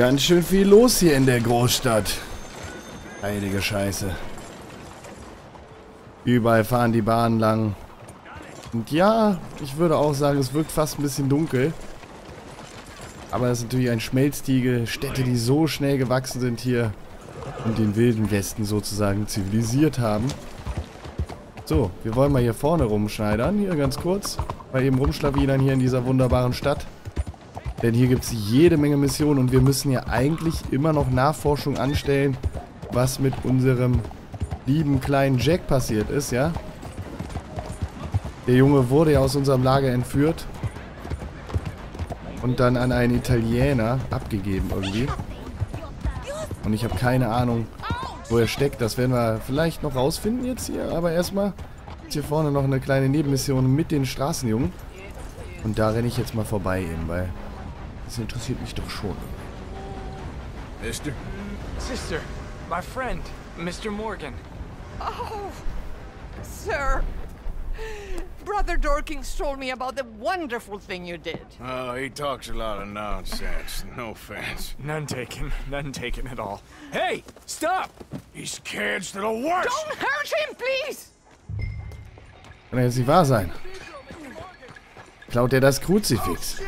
Ganz schön viel los hier in der Großstadt. Heilige Scheiße. Überall fahren die Bahnen lang. Und ja, ich würde auch sagen, es wirkt fast ein bisschen dunkel. Aber es ist natürlich ein Schmelztiegel. Städte, die so schnell gewachsen sind hier und den wilden Westen sozusagen zivilisiert haben. So, wir wollen mal hier vorne rumschneidern. Hier ganz kurz. Mal eben rumschlawinern hier in dieser wunderbaren Stadt. Denn hier gibt es jede Menge Missionen und wir müssen ja eigentlich immer noch Nachforschung anstellen, was mit unserem lieben kleinen Jack passiert ist, ja? Der Junge wurde ja aus unserem Lager entführt und dann an einen Italiener abgegeben irgendwie. Und ich habe keine Ahnung, wo er steckt. Das werden wir vielleicht noch rausfinden jetzt hier. Aber erstmal ist hier vorne noch eine kleine Nebenmission mit den Straßenjungen. Und da renne ich jetzt mal vorbei eben, weil das interessiert mich doch schon. Mister? Sister, my friend, Mr. Morgan. Oh, sir. Brother Dorkins told me about the wonderful thing you did. Oh, he talks a lot of nonsense. No offense. None taken, none taken at all. Hey, stop! He's scared to the worst. Don't hurt him, please! Kann ja jetzt nicht wahr sein. Klaut er das Kruzifix?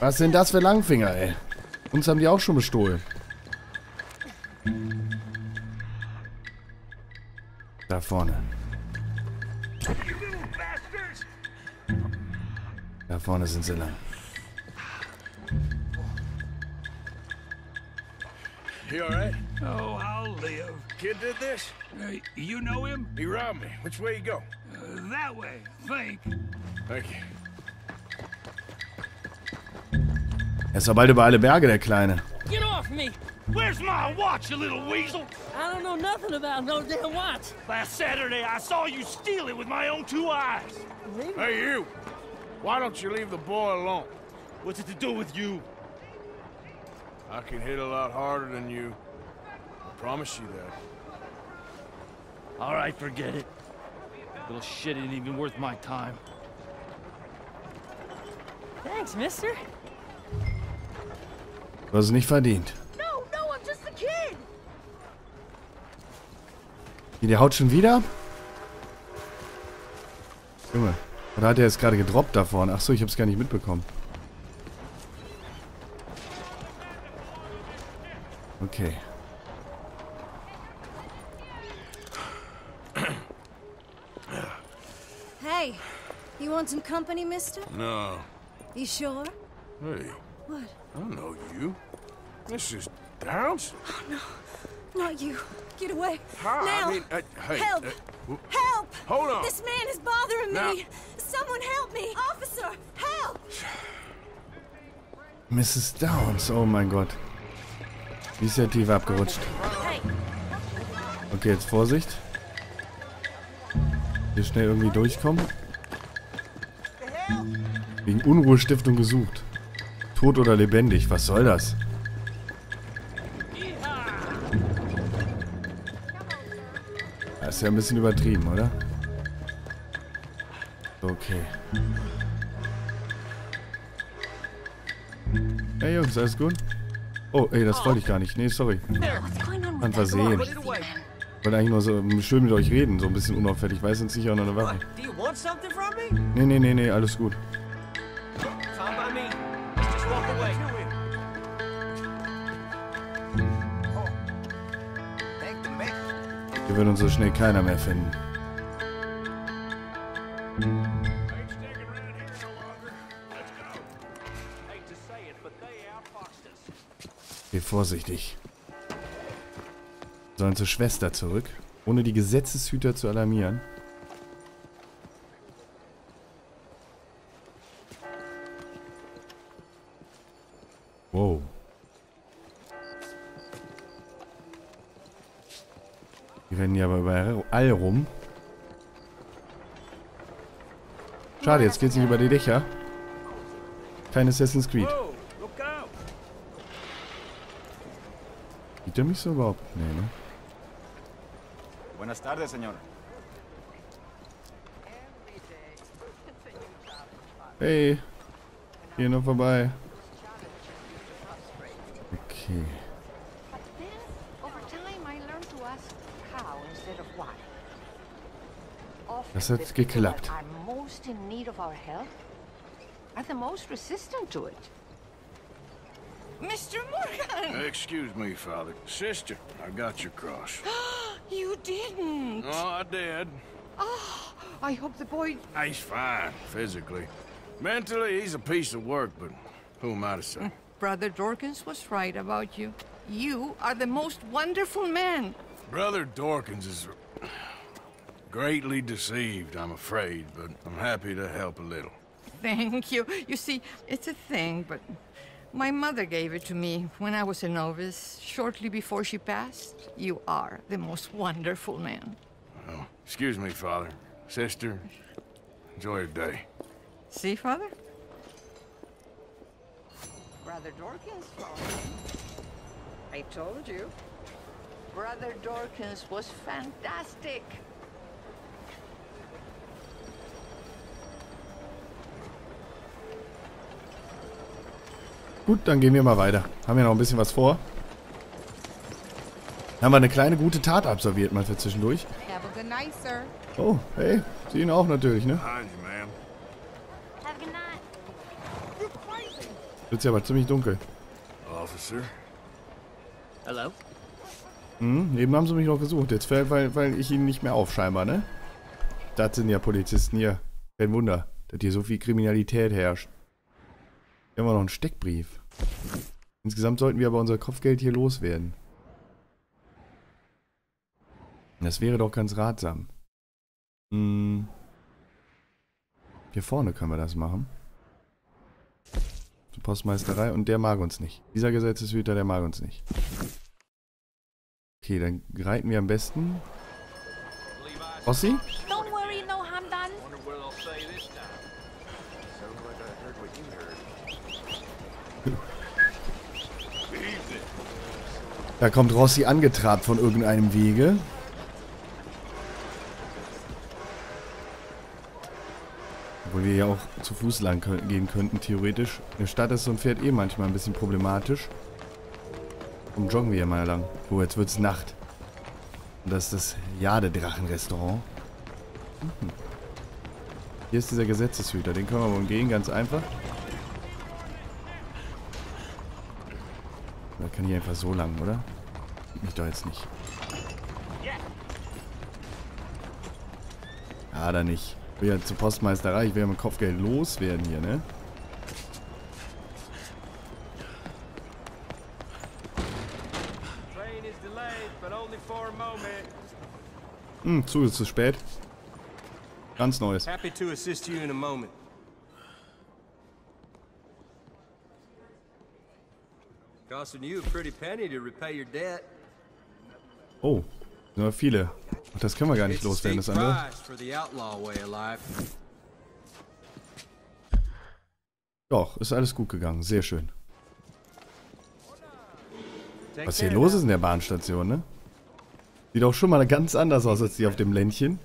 Was sind das für Langfinger, ey? Uns haben die auch schon bestohlen. Da vorne. Da vorne sind sie lang. You alright? Oh, I'll live. Kid did this? Uh, you know him? He robbed me. Which way you go? Uh, that way, think. Thank you. Er ist doch bald über alle Berge, der Kleine. Get off me! Where's my watch, you little weasel? I don't know nothing about no damn watch. Last Saturday, I saw you steal it with my own two eyes. Hey, you! Why don't you leave the boy alone? What's it to do with you? I can hit a lot harder than you. I promise you that. All right, forget it. Little shit ain't even worth my time. Thanks, mister. Du hast es nicht verdient. No, no, I'm just a kid! Wie, der haut schon wieder? Junge. Oder hat er jetzt gerade gedroppt da vorne? Achso, ich hab's gar nicht mitbekommen. Okay. Hey, you want some company, mister? No. You sure? Hey, What? I don't know you. This is Downs? Not you. Get away. Hi, now. I mean, uh, hey, Help. uh, help! hold on. This man is bothering Now- me. Someone help me. Officer, help! Mrs. Downs, oh mein Gott. Die ist ja tief abgerutscht. Hey, Okay, jetzt Vorsicht. Hier schnell irgendwie durchkommen. Wegen Unruhestiftung gesucht. Tot oder lebendig, was soll das? Das ist ja ein bisschen übertrieben, oder? Okay. Hey Jungs, alles gut? Oh, ey, das wollte ich gar nicht. Nee, sorry. An Versehen. Ich wollte eigentlich nur so schön mit euch reden, so ein bisschen unauffällig. Weiß uns sicher auch noch eine Waffe. Nee, nee, nee, nee, alles gut. Wird uns so schnell keiner mehr finden. Geh vorsichtig. Sollen zur Schwester zurück, ohne die Gesetzeshüter zu alarmieren. Schade, jetzt geht's nicht über die Dächer. Kein Assassin's Creed. Sieht er mich so überhaupt? Nee, ne? Buenas tardes, señor. Hey. Hier noch vorbei. Okay. Resistant to it. Mr. Morgan! Excuse me, Father. Sister, I got your cross. You didn't! Oh, I did. Oh, I hope the boy... Ah, he's fine, physically. Mentally, he's a piece of work, but who am I to say? Brother Dorkins was right about you. You are the most wonderful man. Brother Dorkins is greatly deceived, I'm afraid, but I'm happy to help a little. Thank you. You see, it's a thing, but my mother gave it to me when I was a novice, shortly before she passed. You are the most wonderful man. Oh, excuse me, Father. Sister, enjoy your day. See, Father? Brother Dorkins told me. I told you. Brother Dorkins was fantastic. Gut, dann gehen wir mal weiter. Haben ja noch ein bisschen was vor. Haben wir eine kleine gute Tat absolviert mal für zwischendurch. Oh, hey, Sie ihn auch natürlich, ne? Wird's ja aber ziemlich dunkel. Officer. Hello? Hm, eben haben sie mich noch gesucht. Jetzt fällt, weil, weil ich ihnen nicht mehr auf, scheinbar, ne? Das sind ja Polizisten hier. Kein Wunder, dass hier so viel Kriminalität herrscht. Hier haben wir noch einen Steckbrief. Insgesamt sollten wir aber unser Kopfgeld hier loswerden. Das wäre doch ganz ratsam. Hm. Hier vorne können wir das machen. Zur Postmeisterei und der mag uns nicht. Dieser Gesetzeshüter, der mag uns nicht. Okay, dann reiten wir am besten. Ossi? No Da kommt Rossi angetrabt von irgendeinem Wege. Obwohl wir ja auch zu Fuß lang gehen könnten, theoretisch. In der Stadt ist so ein Pferd eh manchmal ein bisschen problematisch. Warum joggen wir hier mal lang? Oh, jetzt wird's Nacht. Und das ist das Jadedrachen-Restaurant. Mhm. Hier ist dieser Gesetzeshüter. Den können wir wohl gehen, ganz einfach. Kann ich einfach so lang, oder? Mich doch jetzt nicht. Ja, da nicht. Ich will ja zur Postmeisterei. Ich will ja mein Kopfgeld loswerden hier, ne? Hm, Zug ist zu spät. Ganz neues. Happy to assist you in a moment. Costing you a pretty penny to repay your debt. Oh, sind aber viele. Ach, das können wir gar nicht loswerden, das andere. Doch, ist alles gut gegangen. Sehr schön. Was hier los ist in der Bahnstation, ne? Sieht auch schon mal ganz anders aus als die auf dem Ländchen.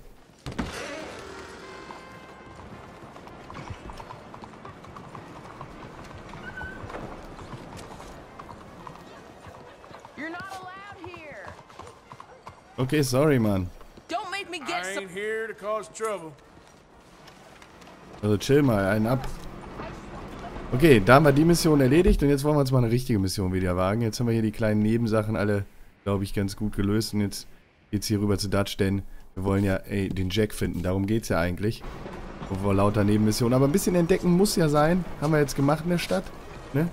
Okay, sorry, Mann. Don't make me get I some... ain't here to cause trouble. Also chill mal, einen ab. Okay, da haben wir die Mission erledigt und jetzt wollen wir uns mal eine richtige Mission wieder wagen. Jetzt haben wir hier die kleinen Nebensachen alle, glaube ich, ganz gut gelöst und jetzt geht's hier rüber zu Dutch, denn wir wollen ja, ey, den Jack finden. Darum geht's ja eigentlich. Vor lauter Nebenmissionen. Aber ein bisschen entdecken muss ja sein. Haben wir jetzt gemacht in der Stadt. Ne?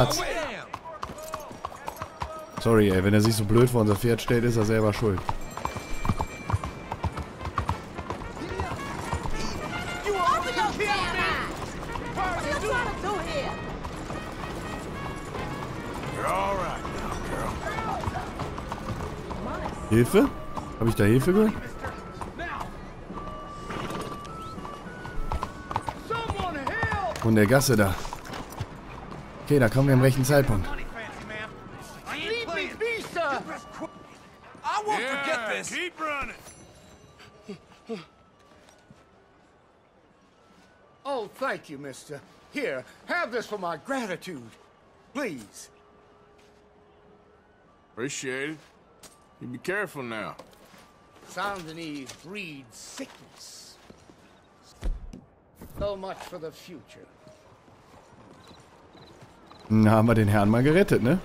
Platz. Sorry, ey, wenn er sich so blöd vor unser Pferd stellt, ist er selber schuld. Hilfe? Habe ich da Hilfe gehört? Von der Gasse da. Okay, da kommen wir am rechten Zeitpunkt. I won't Yeah, forget this. keep running. Oh, thank you, mister. Here, have this for my gratitude. Please. Appreciate it. You be careful now. Saint Denis breeds sickness. So much for the future. Na, haben wir den Herrn mal gerettet, ne?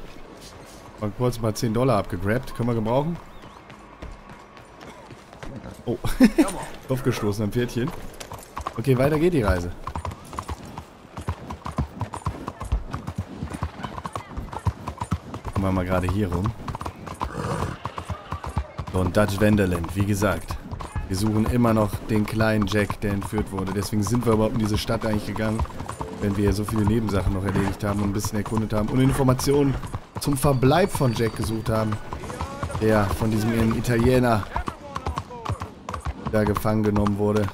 Mal kurz mal 10 Dollar abgegrabt. Können wir gebrauchen? Oh. Aufgestoßen am Pferdchen. Okay, weiter geht die Reise. Gucken wir mal gerade hier rum. So, und Dutch Wenderland, wie gesagt. Wir suchen immer noch den kleinen Jack, der entführt wurde. Deswegen sind wir überhaupt in diese Stadt eigentlich gegangen, wenn wir so viele Nebensachen noch erledigt haben und ein bisschen erkundet haben und Informationen zum Verbleib von Jack gesucht haben. Der von diesem Italiener da gefangen genommen wurde.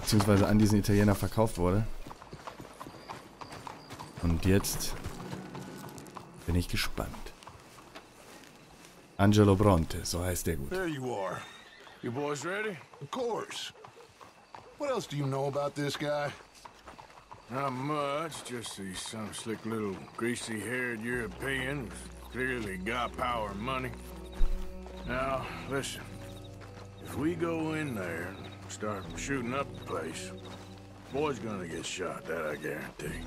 Beziehungsweise an diesen Italiener verkauft wurde. Und jetzt bin ich gespannt. Angelo Bronte, so heißt der gut. There you are. You boys ready? Of course. What else do you know about this guy? Not much, just he's some slick little greasy-haired European clearly got power and money. Now, listen. If we go in there and start shooting up the place, boy's gonna get shot, that I guarantee.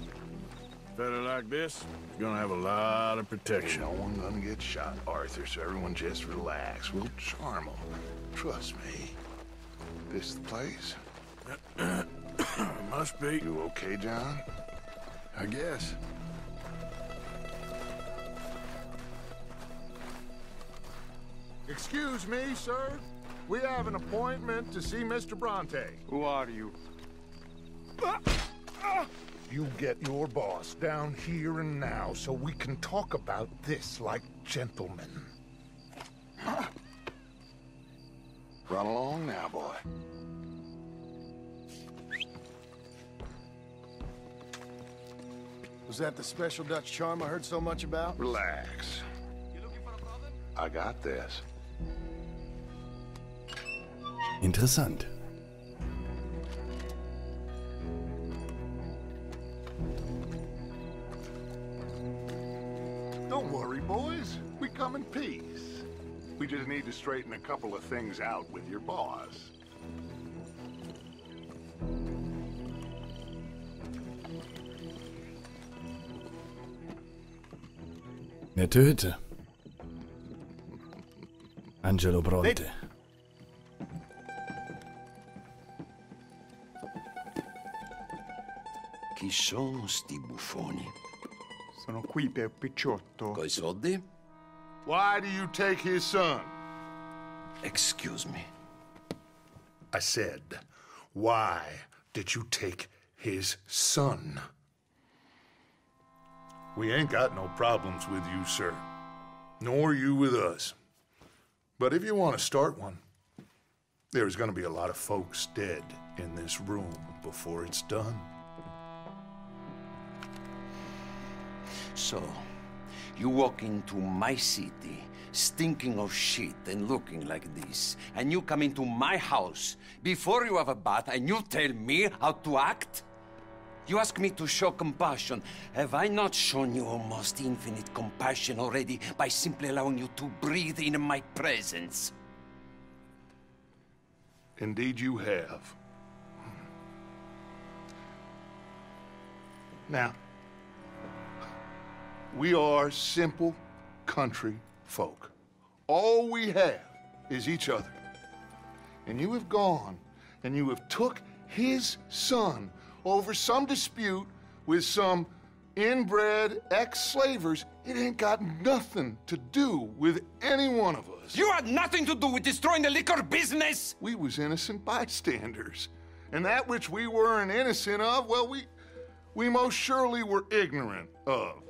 Fella like this is gonna have a lot of protection. no one gonna get shot, Arthur, so everyone just relax. We'll charm them. Trust me. This the place? Must be. You okay, John? I guess. Excuse me, sir. We have an appointment to see Mr. Bronte. Who are you? You get your boss down here and now so we can talk about this like gentlemen. Run along now, boy. Was that the special Dutch charm I heard so much about? Relax. You looking for a problem? I got this. Interessant. Don't worry, boys. We come in peace. We just need to straighten a couple of things out with your boss. Nette Hütte. Angelo Bronte. Chi sono sti buffoni? Sono qui per Picciotto. Coi soldi? Why do you take his son? Excuse me. I said, why did you take his son? We ain't got no problems with you, sir. Nor you with us. But if you want to start one, there's going to be a lot of folks dead in this room before it's done. So, you walk into my city, stinking of shit and looking like this, and you come into my house before you have a bath and you tell me how to act? You ask me to show compassion. Have I not shown you almost infinite compassion already by simply allowing you to breathe in my presence? Indeed, you have. Now, we are simple country folk. All we have is each other. And you have gone and you have took his son over some dispute with some inbred ex-slavers. It ain't got nothing to do with any one of us. You had nothing to do with destroying the liquor business! We was innocent bystanders. And that which we weren't innocent of, well, we we most surely were ignorant of.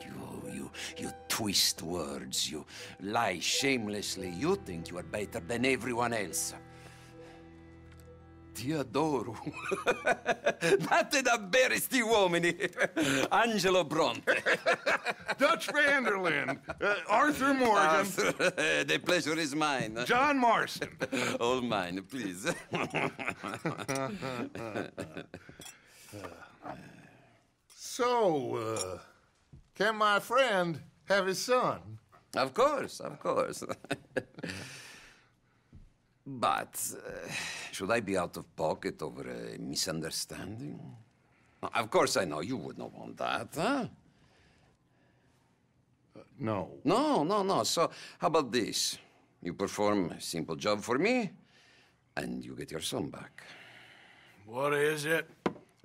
You, you, you twist words. You lie shamelessly. You think you are better than everyone else. Ti adoro. Date da bere sti uomini. Angelo Bronte. Dutch Vanderlyn, uh, Arthur Morgan, the pleasure is mine. John Marston. All mine, please. So, uh, can my friend have his son? Of course, of course. But uh, should I be out of pocket over a misunderstanding? Of course, I know you would not want that, huh? No. No, no, no. So, how about this? You perform a simple job for me, and you get your son back. What is it?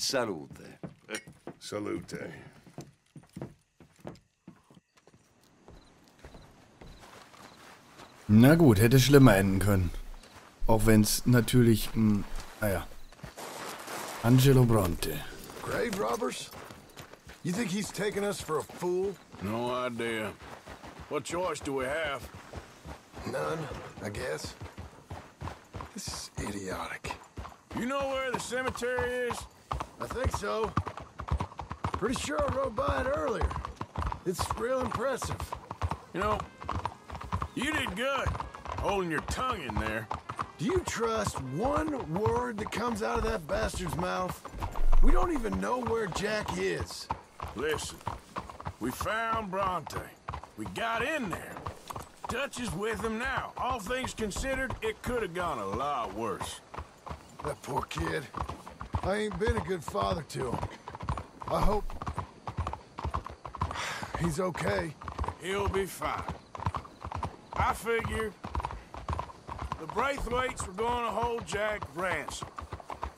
Salute. Salute. Na gut, hätte schlimmer enden können. Auch wenn es natürlich, mh, naja. Angelo Bronte. Grave robbers? You think he's taking us for a fool? No idea. What choice do we have? None, I guess. This is idiotic. You know where the cemetery is? I think so. Pretty sure I rode by it earlier. It's real impressive. You know, you did good holding your tongue in there. Do you trust one word that comes out of that bastard's mouth? We don't even know where Jack is. Listen, we found Bronte. We got in there. Dutch is with him now. All things considered, it could have gone a lot worse. That poor kid. I ain't been a good father to him. I hope... He's okay. He'll be fine. I figured the Braithwaites were going to hold Jack ransom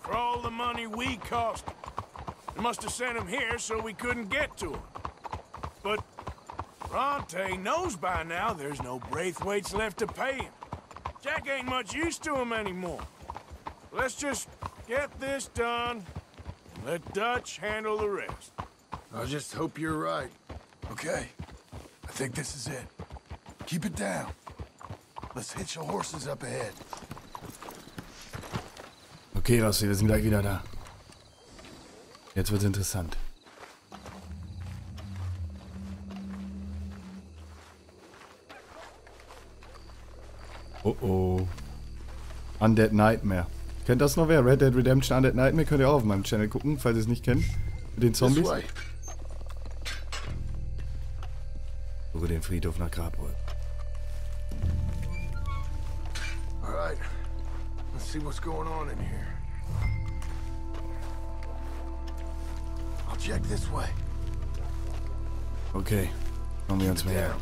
for all the money we cost him. They must have sent him here so we couldn't get to him. But Bronte knows by now there's no Braithwaites left to pay him. Jack ain't much use to him anymore. Let's just get this done and let Dutch handle the rest. I just hope you're right. Okay. I think this is it. Keep it down. Let's hitch the horses up ahead. Okay, Rossi, wir sind gleich wieder da. Jetzt wird's interessant. Oh oh. Undead Nightmare. Kennt das noch wer? Red Dead Redemption Undead Nightmare könnt ihr auch auf meinem Channel gucken, falls ihr es nicht kennt. Mit den Zombies. Suche den Friedhof nach Grabräumen. All right. Let's see what's going on in here. I'll check this way. Okay. Schauen wir uns mal her.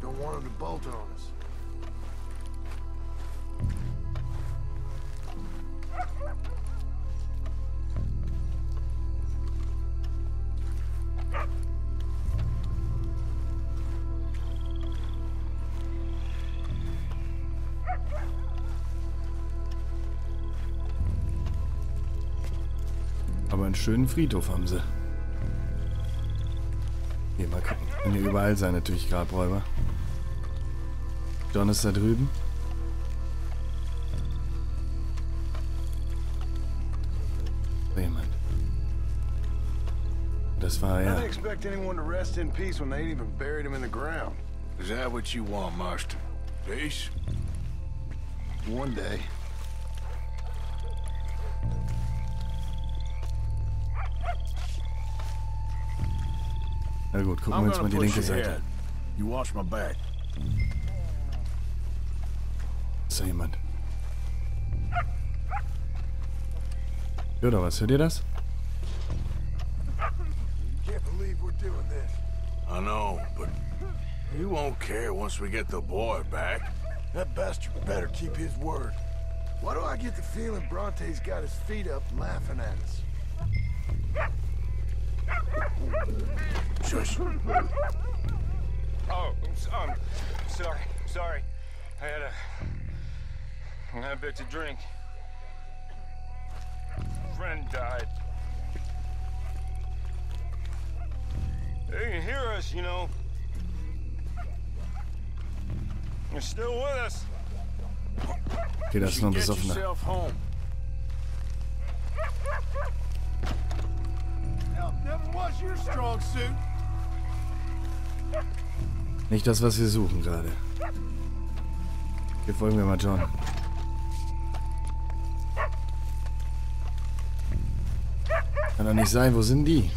Don't want him to bolt on us. Schönen Friedhof haben sie. Hier, mal gucken. Können hier überall sein, natürlich Grabräuber. John ist da drüben. Da jemand. Das war I didn't er. expect anyone to rest in peace when they ain't even buried him in the ground. Is that what you want, Marston? Peace? One day. Gut, gucken I'm wir uns mal gonna die linke. Seite. You watch my back. Ist da jemand? Hört ihr was? Hört ihr das? Can't believe we're doing this. I know, but you won't care once we get the boy back. That bastard better keep his word. Why do I get the feeling Bronte's got his feet up laughing at us? Shush. Oh, I'm, s- um, sorry, sorry. I had a, I had a bit to drink. friend died. They can hear us, you know. They're still with us. Okay, das ist noch ein Get besoffener. Nicht das, was wir suchen gerade. Hier folgen wir mal John. Kann doch nicht sein, wo sind die?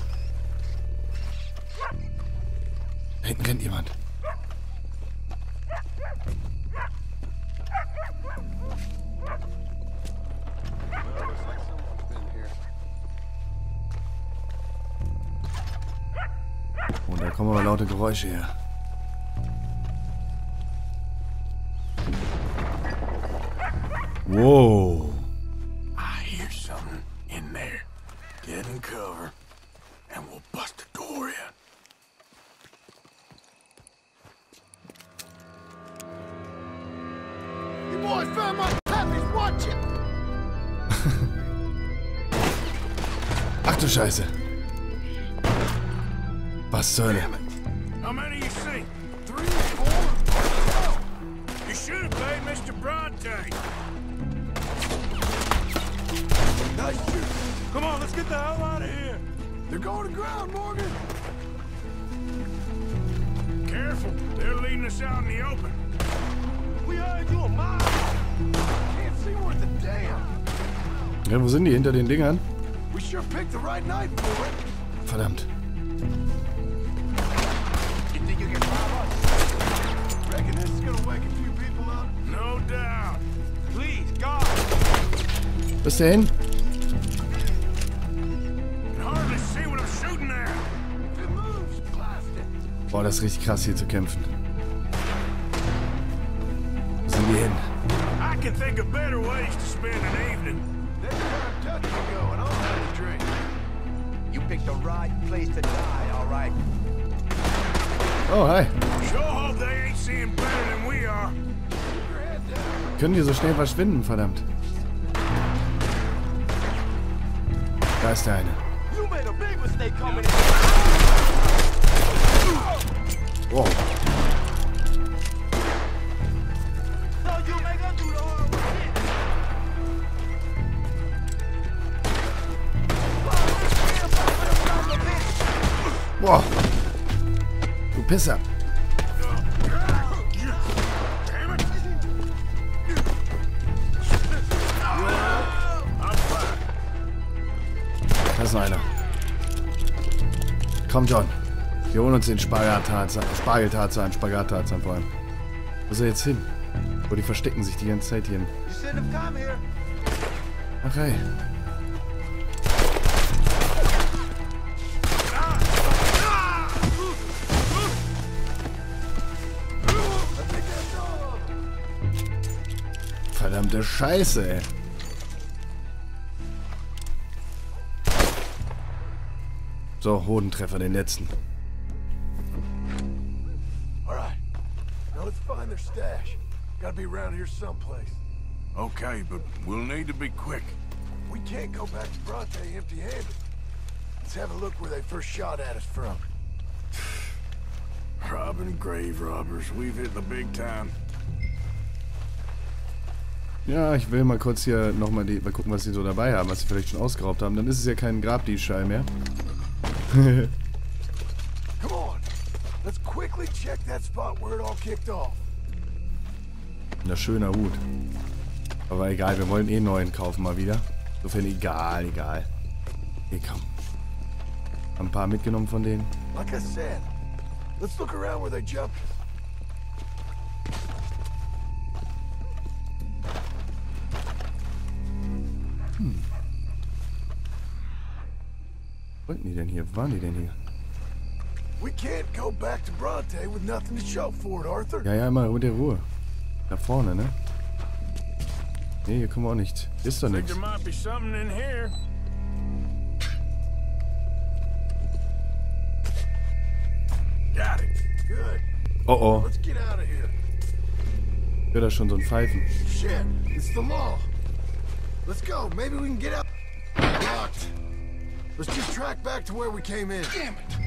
Roger. É. Uou! Hell out of here. They're going to ground, Morgan. Careful, they're leading us out in the open. We heard you a mile. Can't see worth a damn. Ja, wo sind die? Hinter den Dingern? We sure picked the right night for it. Verdammt. You think you can rob us? Reckon this is gonna wake a few people up? No doubt. Please, God. Bis dahin. Boah, das ist richtig krass hier zu kämpfen. Wo sind die hin? I can think of better ways to spend an evening. Next time touch you go, and I'll have a drink. You picked the right place to die, all right? Oh, hi. Sure hope they ain't seeing better than we are. Können die so schnell verschwinden, verdammt. Da ist der eine. You made a big mistake coming in. Wow. So you make us do the hard work. Boah. Du Pisser. Da ist noch einer. Komm, John. Wir holen uns den Spargeltarzan. Spargeltarzan, Spagat-Tarzan vor allem. Wo ist er jetzt hin? Wo die verstecken sich die ganze Zeit hier. Ach, hey. Verdammte Scheiße, ey. So, Hodentreffer, den letzten. Their stash. Gotta be around here someplace. Okay, but we'll need to be quick. We can't go back to Bronte empty-handed. Let's have a look where they first shot at us from. Robbing grave robbers, we've hit the big time. Ja, ich will mal kurz hier nochmal die, mal gucken, was sie so dabei haben, was sie vielleicht schon ausgeraubt haben. Dann ist es ja kein Grabdiebstahl mehr. Come on. Let's quickly check that spot where it all kicked off. Na, schöner Hut. Aber egal, wir wollen eh neuen kaufen mal wieder. Insofern egal, egal. Okay, komm. Haben ein paar mitgenommen von denen. Like I said, let's look around where they jumped us. Wo wollten die denn hier? Wo waren die denn hier? We can't go back to Bronte with nothing to show for it, Arthur. Ja, ja, immer der Ruhe. Da vorne, ne? Nee, hier kommen wir auch nicht. Ist doch nichts. there might be something in here. Got it. Good. Oh, oh. Let's get out of here. Hört da schon so ein Pfeifen. Shit, it's the law. Let's go. Maybe we can get out. Let's just track back to where we came in. Damn it!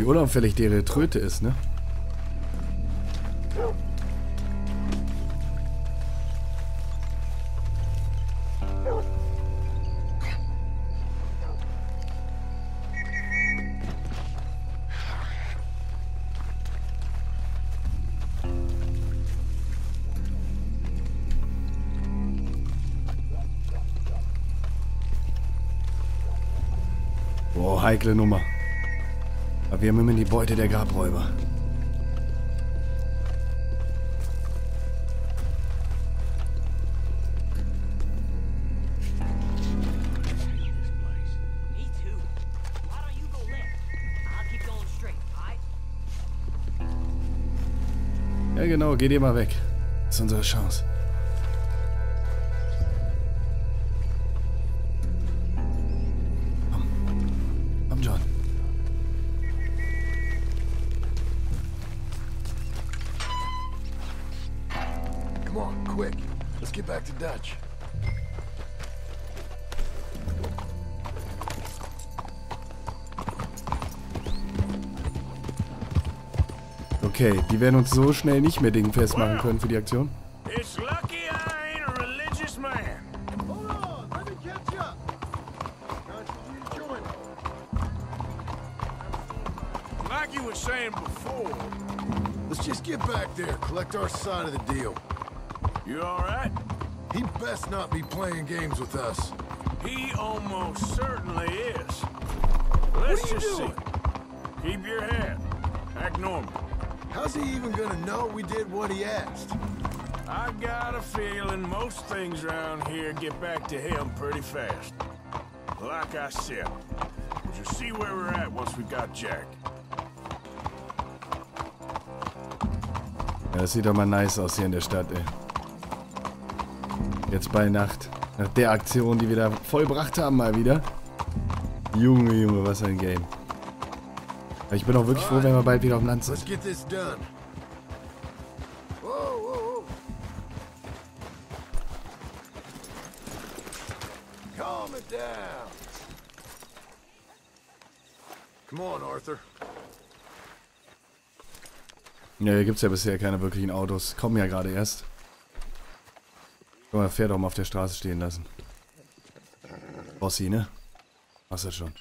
Wie unauffällig die Tröte ist, ne? Boah, heikle Nummer. Wir immerhin die Beute der Grabräuber. Ja genau, geht ihr mal weg. Das ist unsere Chance. Get back to Dutch. Okay, die werden uns so schnell nicht mehr Ding festmachen können für die Aktion. Like you were saying before, Let's just get back there, collect our side of the deal. You all right? He best not be playing games with us. He almost certainly is. Let's are you just doing? see. Keep your head. Act normal. How's he even gonna know we did what he asked? I got a feeling most things around here get back to him pretty fast. Like I said, we'll just see where we're at once we got Jack. Ja, das sieht doch mal nice aus hier in der Stadt, ey. Jetzt bei Nacht. Nach der Aktion, die wir da vollbracht haben mal wieder. Junge, Junge, was ein Game. Ich bin auch wirklich froh, wenn wir bald wieder auf dem Land sind. Come on, Arthur. Ja, hier gibt es ja bisher keine wirklichen Autos. Kommen ja gerade erst. Kann man Pferd auch mal auf der Straße stehen lassen. Bossi, ne? Machst das schon.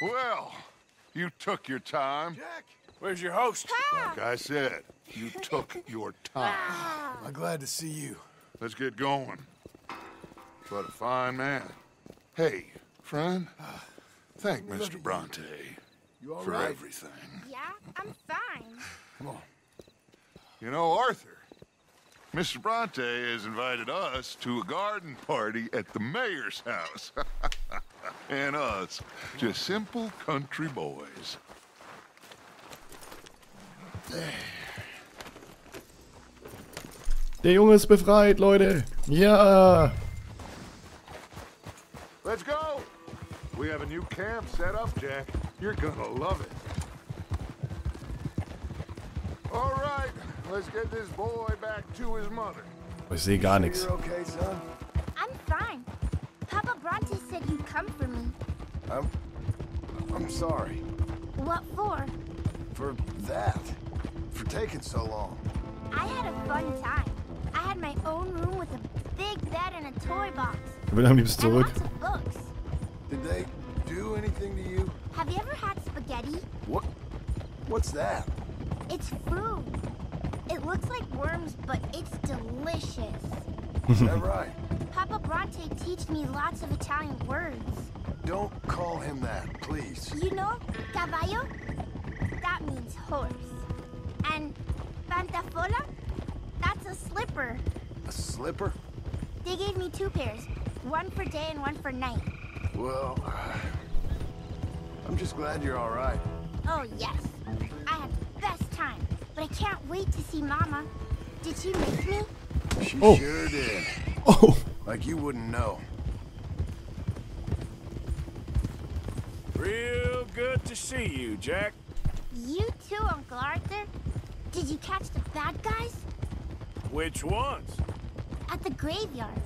Well, you took your time. Jack, Where's your host? Like I said, you took your time. Ah! I'm glad to see you. Let's get going. What a fine man. Hey, friend, ah, thank Mr. Bronte for right? everything. Yeah, I'm fine. Come on. You know, Arthur, Mr. Bronte has invited us to a garden party at the mayor's house. and us, just simple country boys. Der Junge ist befreit, Leute. Ja. Let's go! We have a new camp set up, Jack. You're gonna love it. All right, let's get this boy back to his mother. Ich sehe gar nichts. You're okay, son? I'm fine. Papa Bronte said you'd come for me. I'm... I'm sorry. What for? For that. For taking so long. I had a fun time. I had my own room with a big bed and a toy box. Ich will am liebsten And zurück. lots of books. Did they do anything to you? Have you ever had spaghetti? What? What's that? It's food. Looks like worms, but it's delicious. Is that right? Papa Bronte teach me lots of Italian words. Don't call him that, please. You know, caballo? That means horse. And Pantafola? That's a slipper. A slipper? They gave me two pairs. One for day and one for night. Well, I'm just glad you're all right. Oh, yes. Wait to see Mama. Did she miss me? She Oh. sure did. Oh, Like you wouldn't know. Real good to see you, Jack. You too, Uncle Arthur? Did you catch the bad guys? Which ones? At the graveyard.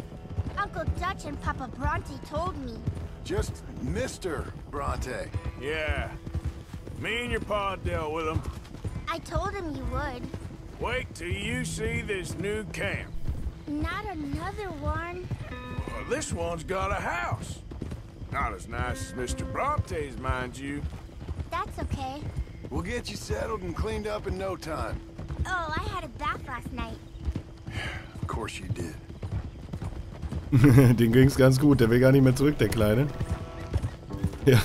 Uncle Dutch and Papa Bronte told me. Just Mr. Bronte. Yeah. Me and your pa dealt with them. I told him you would. Wait till you see this new camp. Not another one. Well, this one's got a house. Not as nice as Mr. Bronte's, mind you. That's okay. We'll get you settled and cleaned up in no time. Oh, I had a bath last night. Of course you did. den ging's ganz gut. Der will gar nicht mehr zurück, der Kleine. Ja.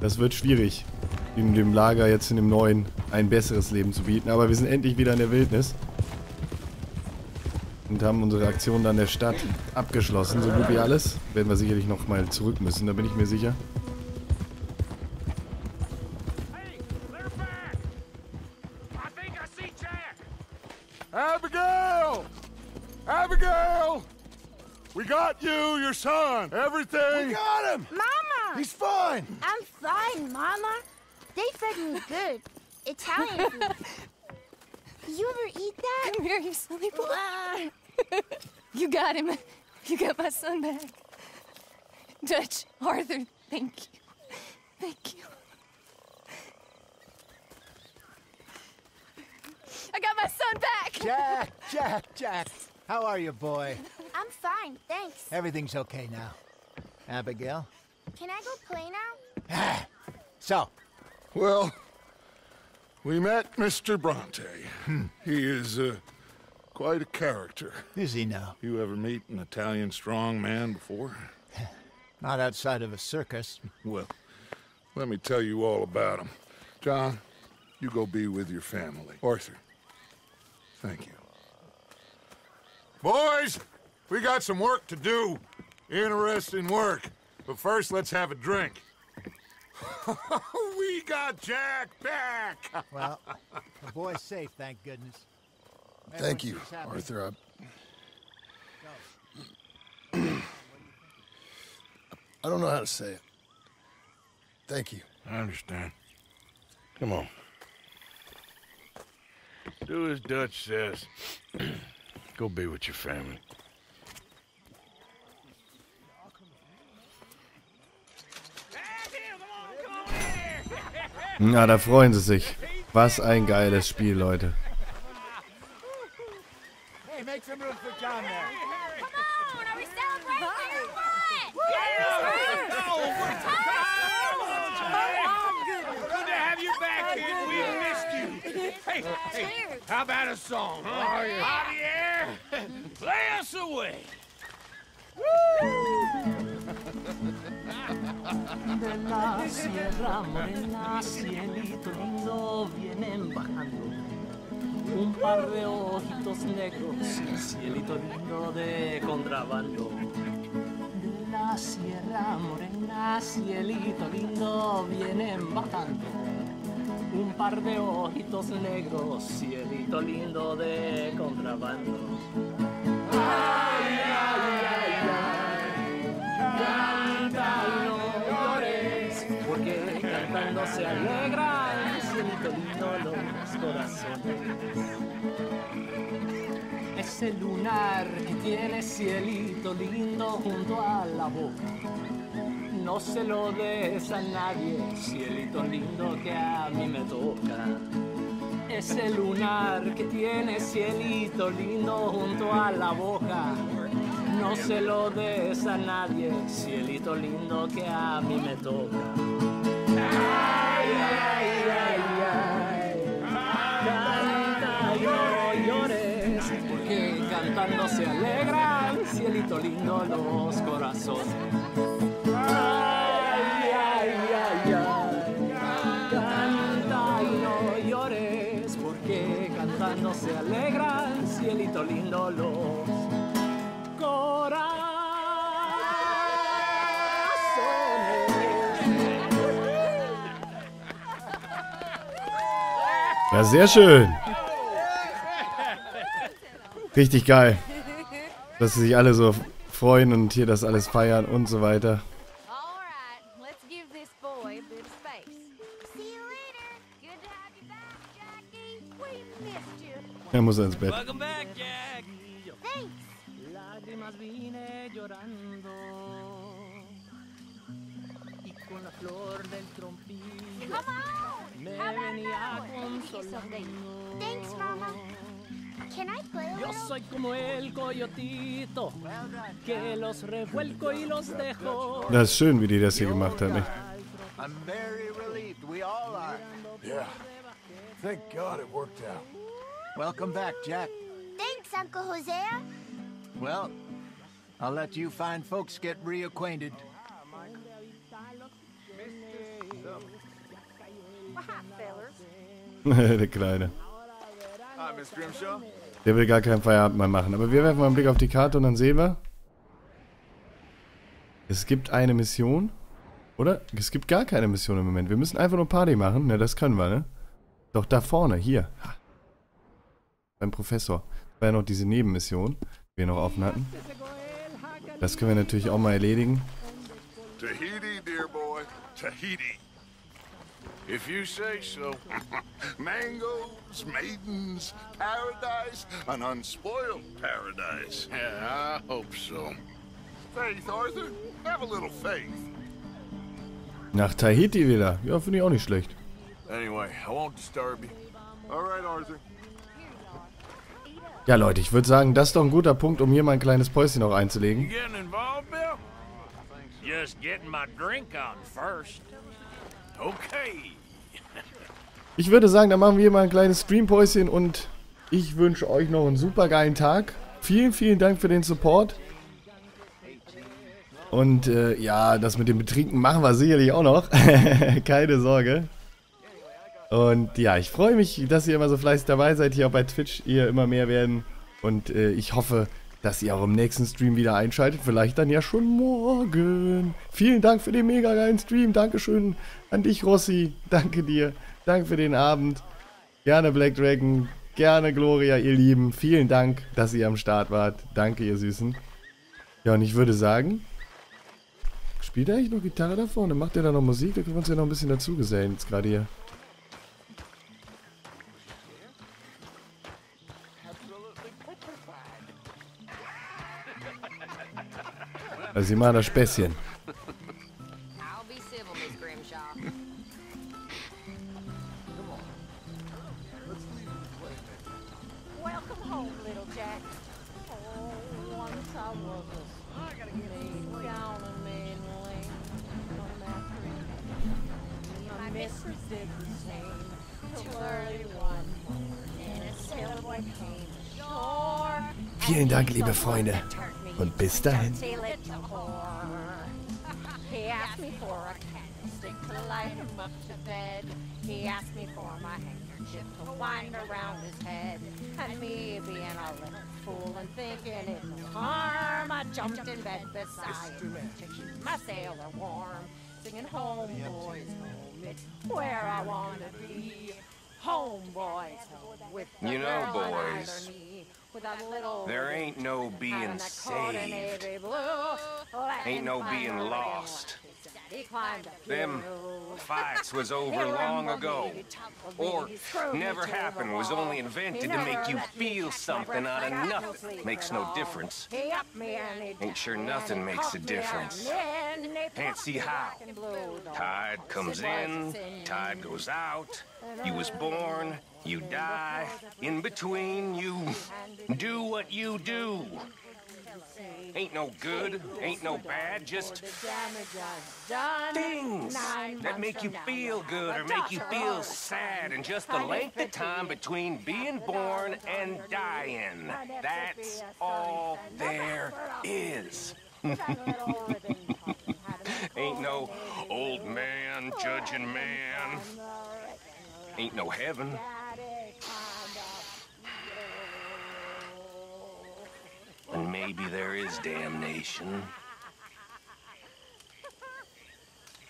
Das wird schwierig, in dem Lager jetzt in dem neuen ein besseres Leben zu bieten. Aber wir sind endlich wieder in der Wildnis. Und haben unsere Aktion dann der Stadt abgeschlossen. So gut wie alles. Werden wir sicherlich noch mal zurück müssen, da bin ich mir sicher. Abigail! Abigail! We got you, your son, everything. We got him! Mama! He's fine! I'm fine, Mama. They fed me good. Italian food. You ever eat that? Come here, you silly boy. you got him. You got my son back. Dutch, Arthur, thank you. Thank you. I got my son back! Jack, Jack, Jack. How are you, boy? I'm fine, thanks. Everything's okay now. Abigail? Can I go play now? So, Well, we met Mr. Bronte. he is uh, quite a character. is he now? You ever meet an Italian strong man before? Not outside of a circus. Well, let me tell you all about him. John, you go be with your family. Arthur, thank you. Boys, we got some work to do. Interesting work. But first, let's have a drink. we got Jack back! Well, the boy's safe, thank goodness. Thank you, Everyone seems happy. Arthur. I... I don't know how to say it. Thank you. I understand. Come on. Do as Dutch says. Go be with your family. Na, da freuen sie sich. Was ein geiles Spiel, Leute. De ojitos negros, cielito lindo de contrabando. Ay, ay, ay, ay. Canta no porque cantando se alegran, cielito lindo los corazones. Ese lunar que tiene cielito lindo junto a la boca. No se lo des a nadie, cielito lindo que a mí me toca. Ese lunar que tiene cielito lindo junto a la boca. No se lo des a nadie, cielito lindo que a mí me toca. Ay, ay, ay, ay. No llores, porque cantando se alegran, cielito lindo los corazones. Cielito lindo los Ja, sehr schön. Richtig geil. Dass sie sich alle so freuen und hier das alles feiern und so weiter. One? Let me get something. Thanks, Mama. Can I play a Yo soy como el coyotito que los revuelco y los dejo. Das ist schön, wie die das hier gemacht hat, nicht? I'm very relieved. We all are. Yeah. Thank God it worked out. Welcome back, Jack. Thanks, Uncle Hosea. Well, I'll let you fine folks get reacquainted. Der Kleine. Grimshaw. Der will gar keinen Feierabend mehr machen. Aber wir werfen mal einen Blick auf die Karte und dann sehen wir. Es gibt eine Mission. Oder? Es gibt gar keine Mission im Moment. Wir müssen einfach nur Party machen. Ne, das können wir, ne? Doch da vorne, hier. Beim Professor. War ja noch diese Nebenmission, die wir noch offen hatten. Das können wir natürlich auch mal erledigen. Tahiti, dear boy. Tahiti. If you say so. Mangoes, maidens, paradise, an unspoiled paradise. Yeah, I hope so. Faith, Arthur. Have a little faith. Nach Tahiti wieder. Ja, finde ich auch nicht schlecht. Ja, Leute, ich würde sagen, das ist doch ein guter Punkt, um hier mal ein kleines Päuschen noch einzulegen. Getting involved, Bill? Just getting my drink on first. Okay. Ich würde sagen, dann machen wir hier mal ein kleines Streampäuschen und ich wünsche euch noch einen super geilen Tag. Vielen, vielen Dank für den Support. Und äh, ja, das mit dem Betrinken machen wir sicherlich auch noch. Keine Sorge. Und ja, ich freue mich, dass ihr immer so fleißig dabei seid, hier auch bei Twitch, ihr immer mehr werden. Und äh, ich hoffe, dass ihr auch im nächsten Stream wieder einschaltet. Vielleicht dann ja schon morgen. Vielen Dank für den mega geilen Stream. Dankeschön an dich, Rossi. Danke dir. Danke für den Abend. Gerne Black Dragon. Gerne Gloria, ihr Lieben. Vielen Dank, dass ihr am Start wart. Danke, ihr Süßen. Ja, und ich würde sagen, spielt er eigentlich noch Gitarre da vorne? Macht er da noch Musik? Da können wir uns ja noch ein bisschen dazu gesellen, jetzt gerade hier. A sailor boy came. Ashore. Vielen Dank, liebe Freunde. Und bis dahin. Wind around his head. And me being a little fool and thinking it no harm, I jumped in bed beside him to keep my sailor warm. Singing home, boys, home, it's where I want to be. Home, boys, home, with the You know, boys, knee, with that little There ain't no being and that coat in saved. blue. Ain't no being lost. Them fights was over long ago. Or never happened was only invented to make you feel something out of nothing. Makes no difference. Ain't sure nothing makes a difference. Can't see how. Tide comes in, tide goes out. You was born, you die. In between, you do what you do. Ain't no good, ain't no bad, just things that make you feel good or make you feel sad and just the length of time between being born and dying. That's all there is. Ain't no old man judging man. Ain't no heaven. Maybe there is damnation.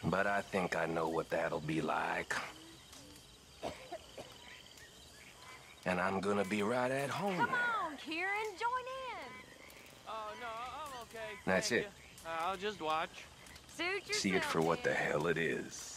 But I think I know what that'll be like. And I'm gonna be right at home Come now. on, Kieran, join in. Oh, no, I'm okay. That's Thank it. you. I'll just watch. Suit yourself. See it for what the hell it is.